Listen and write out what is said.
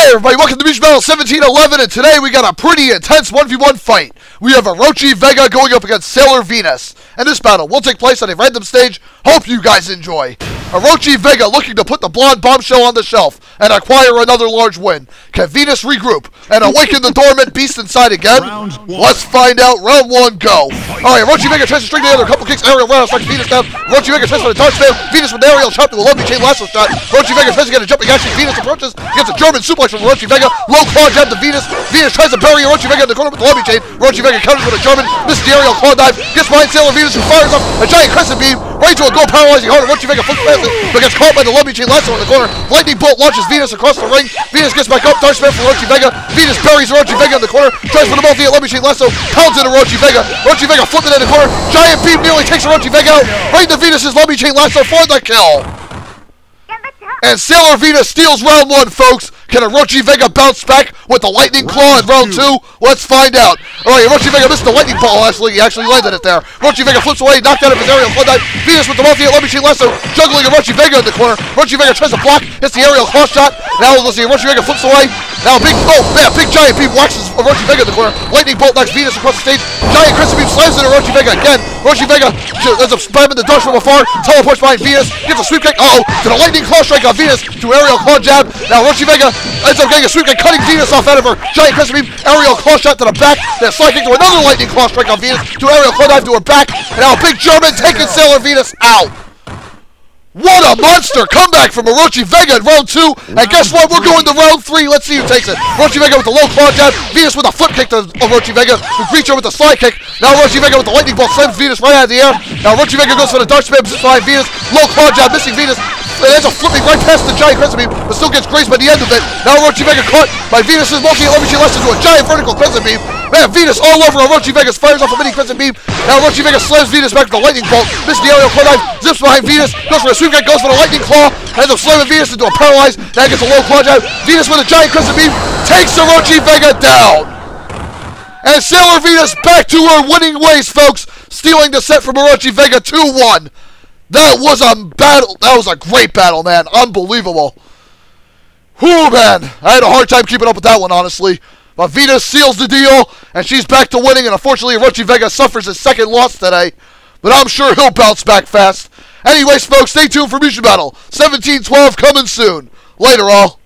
Hey everybody, welcome to Beach Battle 1711, and today we got a pretty intense 1v1 fight. We have Orochi Vega going up against Sailor Venus, and this battle will take place on a random stage. Hope you guys enjoy. Orochi Vega looking to put the blonde bombshell on the shelf and acquire another large win. Can Venus regroup and awaken the dormant beast inside again? Let's find out. Round one, go. Alright, Orochi Vega tries to string together a couple kicks, aerial round, strikes Venus down. Orochi Vega tries for the dart. Venus with the aerial chop to a lovely chain lasso shot. Orochi Vega tries to get a jumping action. Venus approaches, gets a German suplex from Orochi Vega. Low claw jab to Venus. Venus tries to bury Orochi Vega in the corner with the lovely chain. Orochi Vega counters with a German, misses the aerial claw dive, gets behind Sailor Venus who fires up a giant crescent beam right to a goal paralyzing heart. Orochi Vega flips past it, but gets caught by the lovely chain lasso in the corner. Lightning bolt launches Venus across the ring. Venus gets back up, dart spam from Orochi Vega. Venus buries Orochi Vega in the corner, tries for the multi at lovely chain lasso, pounds into Orochi Vega. Orochi Vega flipped it in the corner. Giant beam nearly takes Orochi Vega out. Right into Venus's lovely chain lasso for the kill. And Sailor Venus steals round one, folks. Can Orochi Vega bounce back with the lightning claw in round two? Let's find out. Oh, All right, Orochi Vega missed the lightning ball actually. He actually landed it there. Orochi Vega flips away, knocked out of his aerial claw dive. Venus with the multi at Orochi Lasso, juggling Orochi Vega in the corner. Orochi Vega tries to block, hits the aerial claw shot. Now let's see, Orochi Vega flips away. Now big, oh man, big giant beam waxes Orochi Vega in the corner. Lightning bolt knocks Venus across the stage. Giant crescent beam slams into Orochi Vega again. Orochi Vega ends up spamming the dodge from afar. Teleports behind Venus, gets a sweep kick. Uh oh, to the lightning claw strike on Venus to aerial claw jab. Now Orochi Vega ends up getting a sweep kick, cutting Venus off out of her. Giant crescent beam, aerial claw shot to the back. Then slide kick to another lightning claw strike on Venus to aerial claw dive to her back. And now a big German taking Sailor Venus out. What a monster comeback from Orochi Vega in round two. And guess what? We're going to round three. Let's see who takes it. Orochi Vega with the low claw jab. Venus with a foot kick to Orochi Vega. Who greets her with a slide kick. Now Orochi Vega with the lightning bolt slams Venus right out of the air. Now Orochi Vega goes for the dart spam behind Venus. Low claw jab missing Venus. It ends up flipping right past the giant crescent beam, but still gets grazed by the end of it. Now Orochi Vega caught by Venus's multi Orochi Lester to a giant vertical crescent beam. Man, Venus all over Orochi Vegas fires off a mini crescent beam. Now Orochi Vega slams Venus back with the lightning bolt. Misses the aerial dive, zips behind Venus, goes for a sweep kick, goes for the lightning claw, ends up slamming Venus into a paralyzed. Now gets a low claw jab. Venus with a giant crescent beam takes Orochi Vega down. And Sailor Venus back to her winning ways, folks, stealing the set from Orochi Vega 2-1. That was a battle. That was a great battle, man. Unbelievable. Whew, man. I had a hard time keeping up with that one, honestly. But Venus seals the deal, and she's back to winning. And unfortunately, Orochi Vega suffers his second loss today. But I'm sure he'll bounce back fast. Anyways, folks, stay tuned for Mission Battle 1712 coming soon. Later, all.